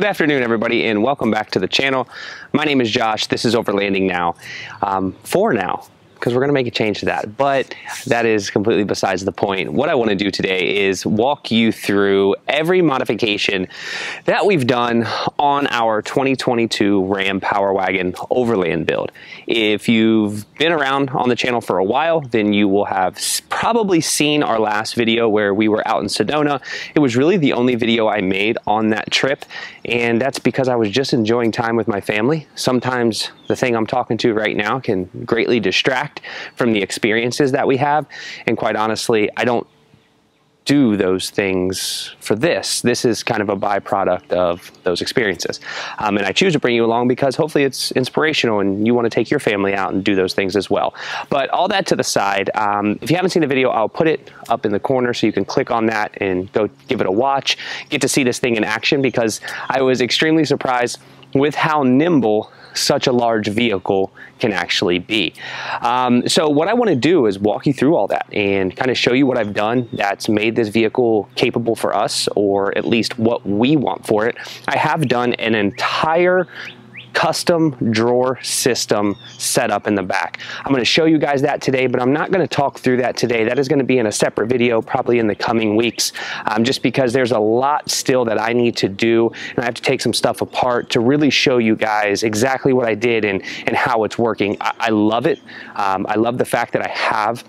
Good afternoon, everybody, and welcome back to the channel. My name is Josh. This is Overlanding Now. Um, for now, because we're going to make a change to that. But that is completely besides the point. What I want to do today is walk you through every modification that we've done on our 2022 Ram Power Wagon Overland build. If you've been around on the channel for a while, then you will have probably seen our last video where we were out in Sedona. It was really the only video I made on that trip, and that's because I was just enjoying time with my family. Sometimes the thing I'm talking to right now can greatly distract from the experiences that we have. And quite honestly, I don't do those things for this. This is kind of a byproduct of those experiences. Um, and I choose to bring you along because hopefully it's inspirational and you want to take your family out and do those things as well. But all that to the side, um, if you haven't seen the video, I'll put it up in the corner so you can click on that and go give it a watch, get to see this thing in action because I was extremely surprised with how nimble such a large vehicle can actually be. Um, so what I want to do is walk you through all that and kind of show you what I've done that's made this vehicle capable for us or at least what we want for it. I have done an entire custom drawer system set up in the back. I'm going to show you guys that today, but I'm not going to talk through that today. That is going to be in a separate video probably in the coming weeks, um, just because there's a lot still that I need to do, and I have to take some stuff apart to really show you guys exactly what I did and, and how it's working. I, I love it. Um, I love the fact that I have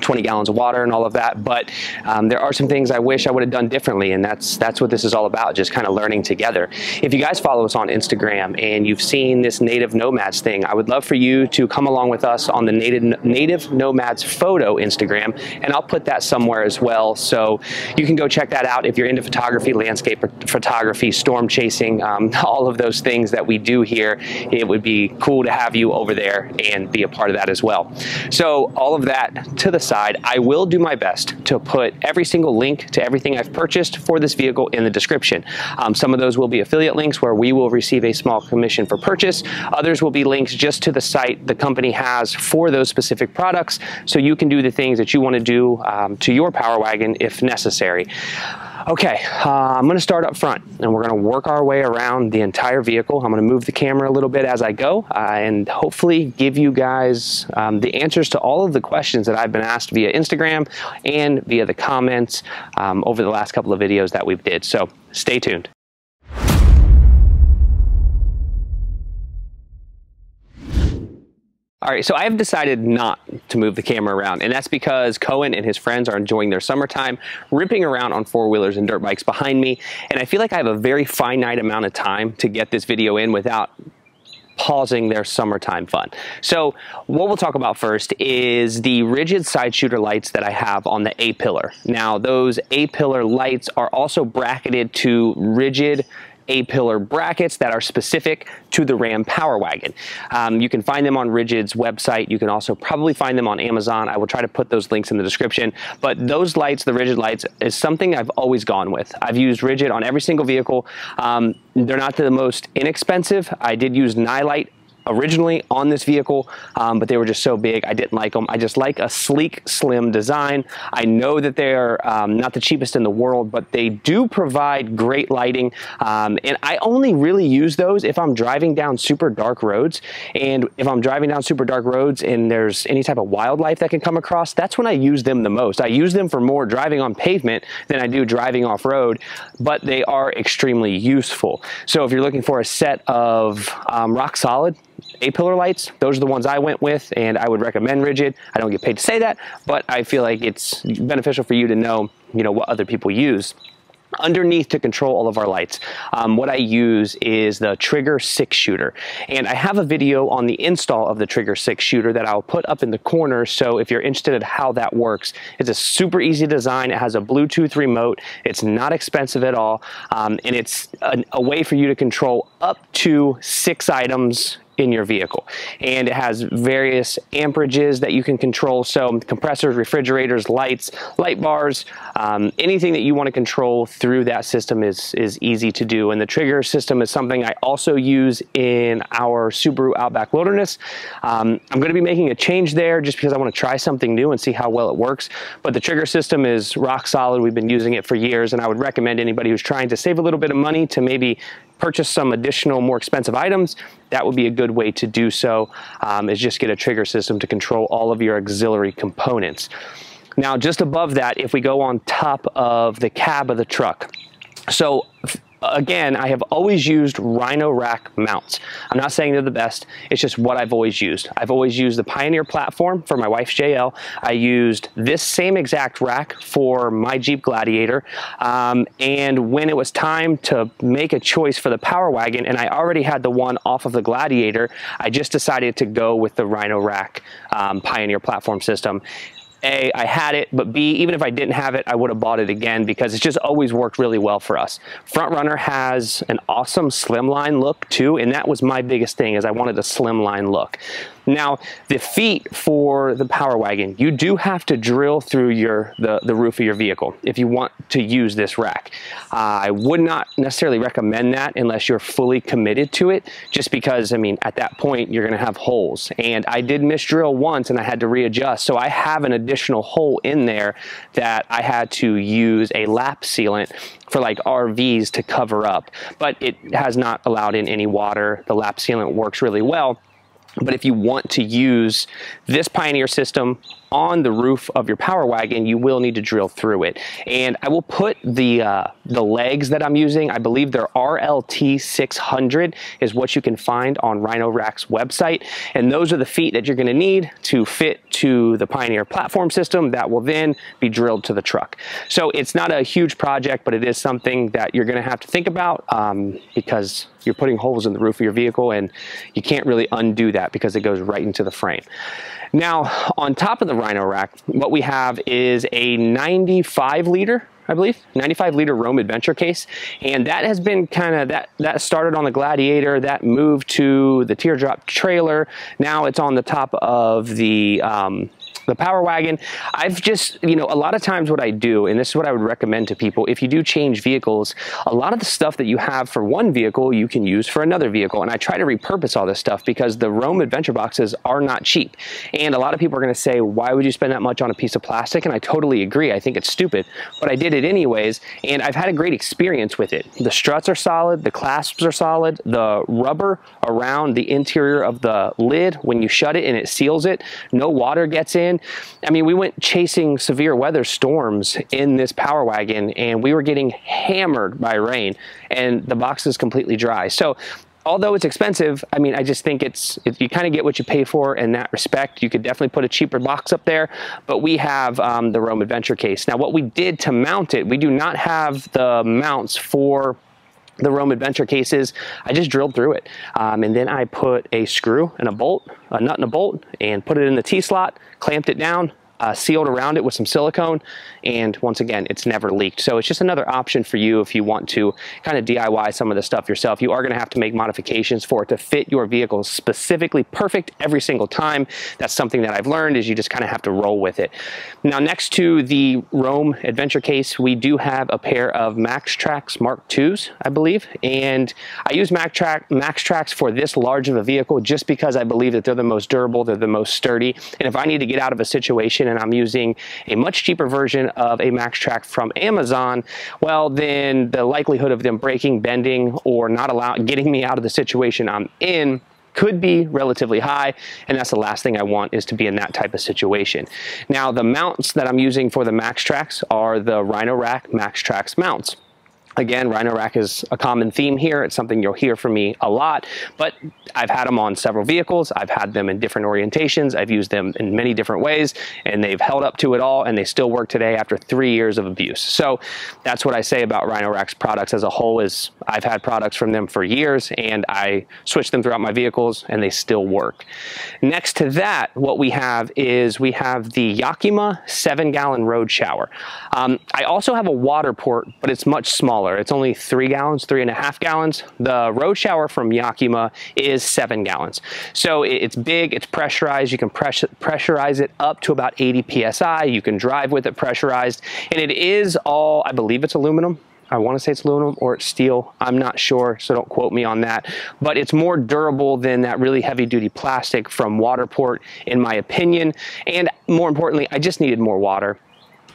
20 gallons of water and all of that. But um, there are some things I wish I would have done differently, and that's that's what this is all about, just kind of learning together. If you guys follow us on Instagram and you've seen this Native Nomads thing, I would love for you to come along with us on the Native, Native Nomads photo Instagram, and I'll put that somewhere as well. So you can go check that out if you're into photography, landscape photography, storm chasing, um, all of those things that we do here. It would be cool to have you over there and be a part of that as well. So all of that to the I will do my best to put every single link to everything I've purchased for this vehicle in the description. Um, some of those will be affiliate links where we will receive a small commission for purchase. Others will be links just to the site the company has for those specific products so you can do the things that you want to do um, to your Power Wagon if necessary. Okay, uh, I'm to start up front and we're going to work our way around the entire vehicle. I'm going to move the camera a little bit as I go uh, and hopefully give you guys um, the answers to all of the questions that I've been asked via Instagram and via the comments um, over the last couple of videos that we've did. So stay tuned. All right, so I have decided not to move the camera around, and that's because Cohen and his friends are enjoying their summertime, ripping around on four-wheelers and dirt bikes behind me, and I feel like I have a very finite amount of time to get this video in without pausing their summertime fun. So what we'll talk about first is the rigid side shooter lights that I have on the A-pillar. Now those A-pillar lights are also bracketed to rigid a-pillar brackets that are specific to the Ram Power Wagon. Um, you can find them on Rigid's website. You can also probably find them on Amazon. I will try to put those links in the description. But those lights, the Rigid lights, is something I've always gone with. I've used Rigid on every single vehicle. Um, they're not the most inexpensive. I did use Nilight originally on this vehicle, um, but they were just so big, I didn't like them. I just like a sleek, slim design. I know that they're um, not the cheapest in the world, but they do provide great lighting, um, and I only really use those if I'm driving down super dark roads, and if I'm driving down super dark roads and there's any type of wildlife that can come across, that's when I use them the most. I use them for more driving on pavement than I do driving off-road, but they are extremely useful. So if you're looking for a set of um, rock solid a-pillar lights. Those are the ones I went with, and I would recommend Rigid. I don't get paid to say that, but I feel like it's beneficial for you to know, you know, what other people use underneath to control all of our lights um, what I use is the Trigger 6 shooter and I have a video on the install of the Trigger 6 shooter that I'll put up in the corner so if you're interested in how that works it's a super easy design it has a Bluetooth remote it's not expensive at all um, and it's a, a way for you to control up to six items in your vehicle. And it has various amperages that you can control. So compressors, refrigerators, lights, light bars, um, anything that you want to control through that system is, is easy to do. And the trigger system is something I also use in our Subaru Outback Wilderness. Um, I'm going to be making a change there just because I want to try something new and see how well it works. But the trigger system is rock solid. We've been using it for years and I would recommend anybody who's trying to save a little bit of money to maybe purchase some additional more expensive items, that would be a good way to do so, um, is just get a trigger system to control all of your auxiliary components. Now, just above that, if we go on top of the cab of the truck, so again, I have always used Rhino rack mounts. I'm not saying they're the best, it's just what I've always used. I've always used the Pioneer platform for my wife's JL. I used this same exact rack for my Jeep Gladiator. Um, and when it was time to make a choice for the Power Wagon, and I already had the one off of the Gladiator, I just decided to go with the Rhino rack um, Pioneer platform system. A, I had it, but B, even if I didn't have it, I would have bought it again because it's just always worked really well for us. Front Runner has an awesome slimline look too, and that was my biggest thing is I wanted a slimline look. Now, the feet for the Power Wagon, you do have to drill through your the, the roof of your vehicle if you want to use this rack. Uh, I would not necessarily recommend that unless you're fully committed to it, just because, I mean, at that point, you're gonna have holes. And I did miss drill once and I had to readjust, so I have an additional hole in there that I had to use a lap sealant for like RVs to cover up, but it has not allowed in any water. The lap sealant works really well. But if you want to use this Pioneer system on the roof of your Power Wagon, you will need to drill through it. And I will put the, uh, the legs that I'm using, I believe they're RLT 600 is what you can find on Rhino Rack's website. And those are the feet that you're gonna need to fit to the Pioneer platform system that will then be drilled to the truck. So it's not a huge project, but it is something that you're gonna have to think about um, because you're putting holes in the roof of your vehicle and you can't really undo that because it goes right into the frame. Now, on top of the Rhino rack, what we have is a 95 liter I believe, 95 liter Roam Adventure case. And that has been kind of, that, that started on the Gladiator, that moved to the teardrop trailer. Now it's on the top of the, um, the Power Wagon, I've just, you know, a lot of times what I do, and this is what I would recommend to people, if you do change vehicles, a lot of the stuff that you have for one vehicle, you can use for another vehicle. And I try to repurpose all this stuff because the Roam Adventure boxes are not cheap. And a lot of people are going to say, why would you spend that much on a piece of plastic? And I totally agree. I think it's stupid, but I did it anyways. And I've had a great experience with it. The struts are solid. The clasps are solid. The rubber around the interior of the lid, when you shut it and it seals it, no water gets in. I mean, we went chasing severe weather storms in this Power Wagon and we were getting hammered by rain and the box is completely dry. So although it's expensive, I mean, I just think it's, it, you kind of get what you pay for in that respect. You could definitely put a cheaper box up there, but we have um, the Roam Adventure case. Now, what we did to mount it, we do not have the mounts for the Roam Adventure cases, I just drilled through it. Um, and then I put a screw and a bolt, a nut and a bolt, and put it in the T-slot, clamped it down, uh, sealed around it with some silicone and once again it's never leaked. So it's just another option for you if you want to kind of DIY some of the stuff yourself. You are going to have to make modifications for it to fit your vehicle specifically perfect every single time. That's something that I've learned is you just kind of have to roll with it. Now next to the Roam adventure case we do have a pair of MaxTrax Mark IIs I believe. And I use MaxTrax MaxTrax for this large of a vehicle just because I believe that they're the most durable they're the most sturdy. And if I need to get out of a situation and I'm using a much cheaper version of a MaxTrax from Amazon, well, then the likelihood of them breaking, bending, or not allowing getting me out of the situation I'm in could be relatively high and that's the last thing I want is to be in that type of situation. Now the mounts that I'm using for the MaxTrax are the Rhino Rack MaxTrax mounts. Again, Rhino Rack is a common theme here. It's something you'll hear from me a lot, but I've had them on several vehicles. I've had them in different orientations. I've used them in many different ways, and they've held up to it all, and they still work today after three years of abuse. So that's what I say about Rhino Rack's products as a whole is I've had products from them for years, and I switch them throughout my vehicles, and they still work. Next to that, what we have is we have the Yakima 7-gallon road shower. Um, I also have a water port, but it's much smaller smaller. It's only three gallons, three and a half gallons. The road shower from Yakima is seven gallons. So it's big, it's pressurized. You can press pressurize it up to about 80 PSI. You can drive with it pressurized. And it is all, I believe it's aluminum. I want to say it's aluminum or it's steel. I'm not sure, so don't quote me on that. But it's more durable than that really heavy duty plastic from Waterport, in my opinion. And more importantly, I just needed more water.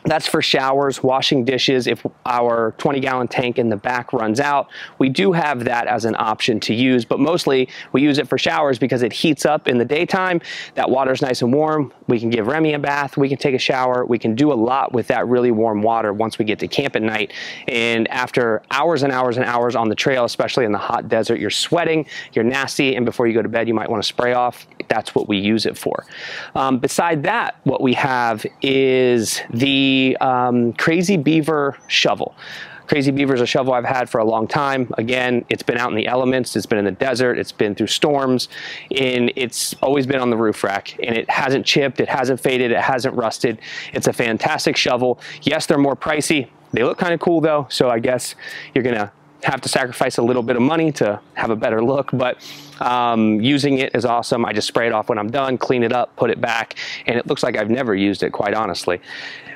That's for showers, washing dishes. If our 20 gallon tank in the back runs out, we do have that as an option to use, but mostly we use it for showers because it heats up in the daytime. That water's nice and warm. We can give Remy a bath, we can take a shower, we can do a lot with that really warm water once we get to camp at night. And after hours and hours and hours on the trail, especially in the hot desert, you're sweating, you're nasty, and before you go to bed, you might want to spray off. That's what we use it for. Um, beside that, what we have is the um, Krazy Beaver shovel. Krazy Beaver is a shovel I've had for a long time. Again, it's been out in the elements, it's been in the desert, it's been through storms, and it's always been on the roof rack. And it hasn't chipped, it hasn't faded, it hasn't rusted. It's a fantastic shovel. Yes, they're more pricey. They look kind of cool though, so I guess you're gonna have to sacrifice a little bit of money to have a better look, but um, using it is awesome. I just spray it off when I'm done, clean it up, put it back, and it looks like I've never used it, quite honestly.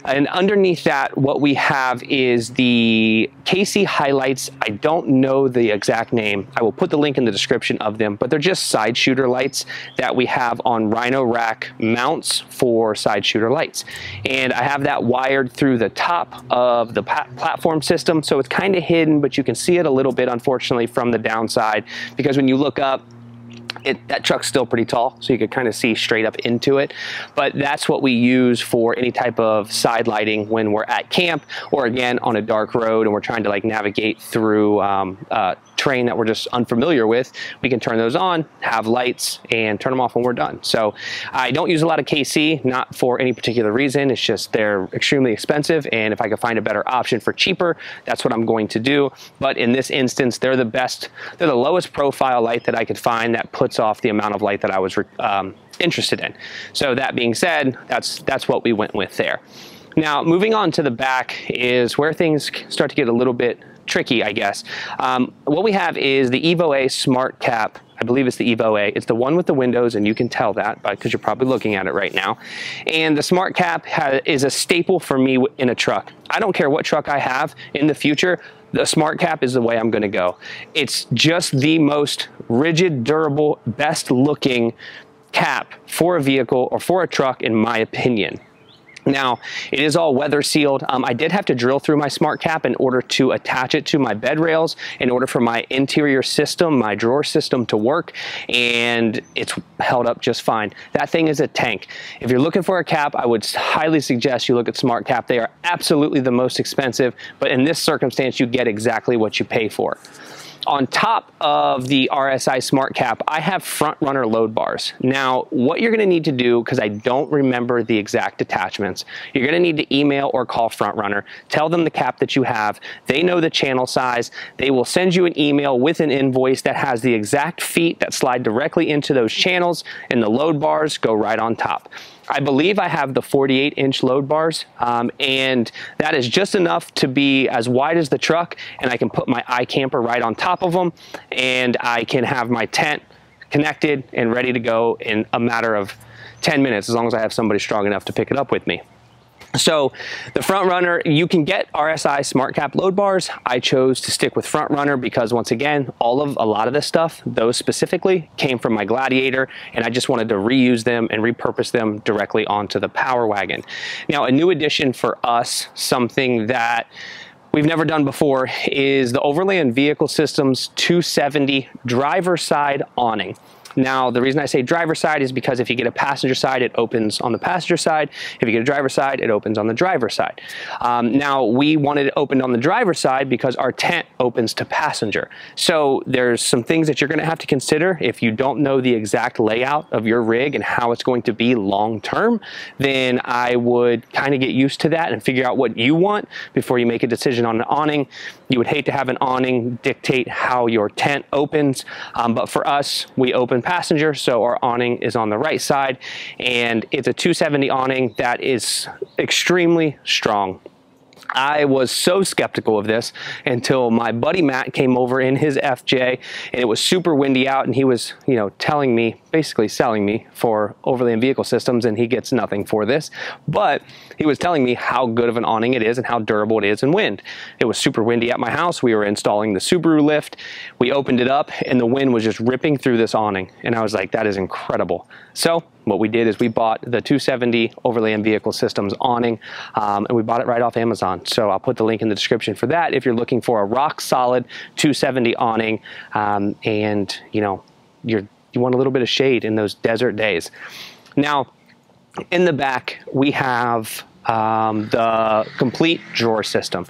And underneath that, what we have is the KC HiLiTES. I don't know the exact name. I will put the link in the description of them, but they're just side shooter lights that we have on Rhino Rack mounts for side shooter lights. And I have that wired through the top of the platform system, so it's kind of hidden, but you can see it a little bit, unfortunately, from the downside, because when you look up, it, that truck's still pretty tall, so you could kind of see straight up into it. But that's what we use for any type of side lighting when we're at camp or again on a dark road and we're trying to like navigate through um, uh, terrain that we're just unfamiliar with. We can turn those on, have lights, and turn them off when we're done. So I don't use a lot of KC, not for any particular reason. It's just they're extremely expensive, and if I could find a better option for cheaper, that's what I'm going to do. But in this instance, they're the best, they're the lowest profile light that I could find that puts off the amount of light that I was um, interested in. So that being said, that's, that's what we went with there. Now, moving on to the back is where things start to get a little bit tricky, I guess. Um, what we have is the Evo A Smart Cap. I believe it's the Evo A. It's the one with the windows, and you can tell that because you're probably looking at it right now. And the Smart Cap has, is a staple for me in a truck. I don't care what truck I have in the future, the Smart Cap is the way I'm gonna go. It's just the most rigid, durable, best looking cap for a vehicle or for a truck in my opinion. Now, it is all weather sealed. Um, I did have to drill through my smart cap in order to attach it to my bed rails in order for my interior system, my drawer system to work, and it's held up just fine. That thing is a tank. If you're looking for a cap, I would highly suggest you look at Smart Cap. They are absolutely the most expensive, but in this circumstance, you get exactly what you pay for. On top of the RSI Smart Cap, I have front runner load bars. Now, what you're gonna need to do, because I don't remember the exact attachments, you're gonna need to email or call front runner, tell them the cap that you have, they know the channel size, they will send you an email with an invoice that has the exact feet that slide directly into those channels, and the load bars go right on top. I believe I have the 48 inch load bars um, and that is just enough to be as wide as the truck and I can put my iKamper right on top of them and I can have my tent connected and ready to go in a matter of 10 minutes as long as I have somebody strong enough to pick it up with me. So the front runner, you can get RSI smart cap load bars. I chose to stick with front runner because once again, all of a lot of this stuff, those specifically came from my Gladiator and I just wanted to reuse them and repurpose them directly onto the Power Wagon. Now a new addition for us, something that we've never done before is the Overland Vehicle Systems 270 driver side awning. Now, the reason I say driver side is because if you get a passenger side, it opens on the passenger side. If you get a driver side, it opens on the driver side. Um, now, we wanted it opened on the driver side because our tent opens to passenger. So there's some things that you're gonna have to consider if you don't know the exact layout of your rig and how it's going to be long term, then I would kind of get used to that and figure out what you want before you make a decision on an awning. You would hate to have an awning dictate how your tent opens, um, but for us, we open passenger, so our awning is on the right side, and it's a 270 awning that is extremely strong. I was so skeptical of this until my buddy Matt came over in his FJ and it was super windy out and he was, you know, telling me basically selling me for overland vehicle systems and he gets nothing for this. But he was telling me how good of an awning it is and how durable it is in wind. It was super windy at my house. We were installing the Subaru lift. We opened it up and the wind was just ripping through this awning. And I was like, that is incredible. So what we did is we bought the 270 Overland Vehicle Systems awning um, and we bought it right off Amazon. So I'll put the link in the description for that if you're looking for a rock solid 270 awning um, and you know, you're, you want a little bit of shade in those desert days. Now, in the back, we have um, the complete drawer system.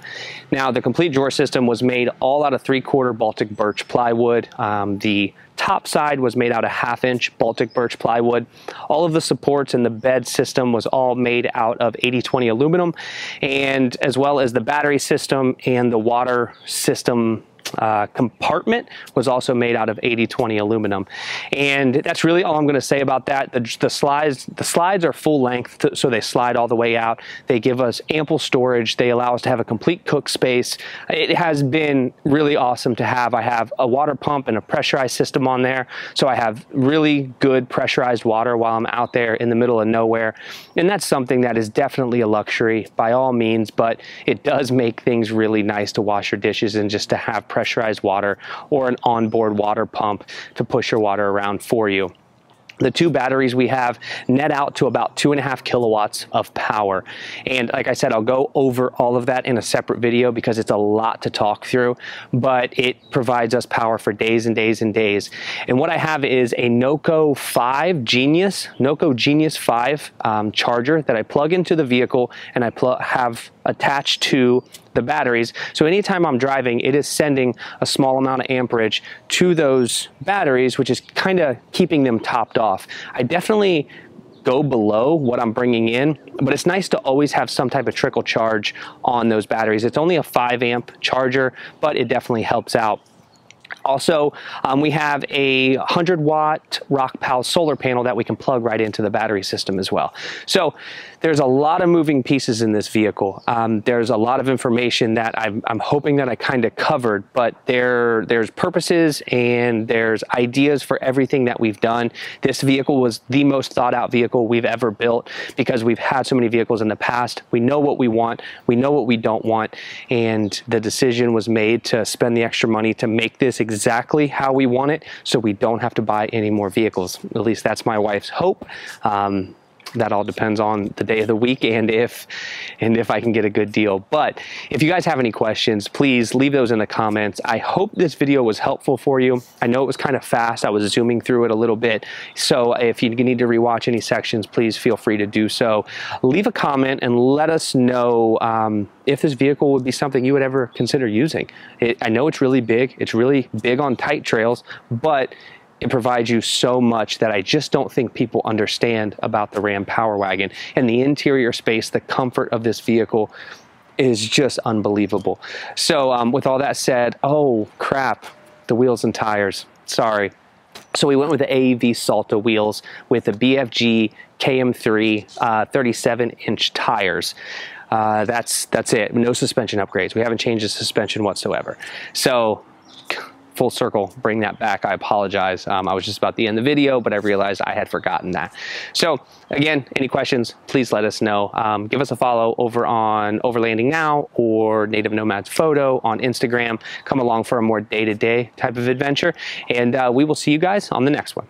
Now, the complete drawer system was made all out of three-quarter Baltic birch plywood. Um, the top side was made out of half-inch Baltic birch plywood. All of the supports and the bed system was all made out of 80-20 aluminum, and as well as the battery system and the water system uh, compartment was also made out of 80-20 aluminum. And that's really all I'm going to say about that. The, the, slides the slides are full length, so they slide all the way out. They give us ample storage. They allow us to have a complete cook space. It has been really awesome to have. I have a water pump and a pressurized system on there, so I have really good pressurized water while I'm out there in the middle of nowhere. And that's something that is definitely a luxury by all means, but it does make things really nice to wash your dishes and just to have pressurized water or an onboard water pump to push your water around for you. The two batteries we have net out to about two and a half kilowatts of power. And like I said, I'll go over all of that in a separate video because it's a lot to talk through, but it provides us power for days and days and days. And what I have is a Noco 5 Genius, Noco Genius 5 um, charger that I plug into the vehicle and I have attached to the batteries. So anytime I'm driving, it is sending a small amount of amperage to those batteries, which is kind of keeping them topped off. I definitely go below what I'm bringing in, but it's nice to always have some type of trickle charge on those batteries. It's only a 5 amp charger, but it definitely helps out. Also, um, we have a 100 watt Rockpal solar panel that we can plug right into the battery system as well. So there's a lot of moving pieces in this vehicle. Um, there's a lot of information that I'm, I'm hoping that I kind of covered, but there, there's purposes and there's ideas for everything that we've done. This vehicle was the most thought out vehicle we've ever built because we've had so many vehicles in the past. We know what we want, we know what we don't want, and the decision was made to spend the extra money to make this exactly how we want it so we don't have to buy any more vehicles. At least that's my wife's hope. Um, that all depends on the day of the week and if and if I can get a good deal. But if you guys have any questions, please leave those in the comments. I hope this video was helpful for you. I know it was kind of fast. I was zooming through it a little bit. So if you need to rewatch any sections, please feel free to do so. Leave a comment and let us know um, if this vehicle would be something you would ever consider using. It, I know it's really big. It's really big on tight trails, but it provides you so much that I just don't think people understand about the Ram Power Wagon. And the interior space, the comfort of this vehicle is just unbelievable. So um, with all that said, oh crap, the wheels and tires, sorry. So we went with the AEV Salta wheels with the BFG KM3 uh, 37 inch tires. Uh, that's that's it. No suspension upgrades. We haven't changed the suspension whatsoever. So full circle, bring that back. I apologize. Um, I was just about to end the video, but I realized I had forgotten that. So again, any questions, please let us know. Um, give us a follow over on Overlanding Now or Native Nomads Photo on Instagram. Come along for a more day-to-day -day type of adventure, and uh, we will see you guys on the next one.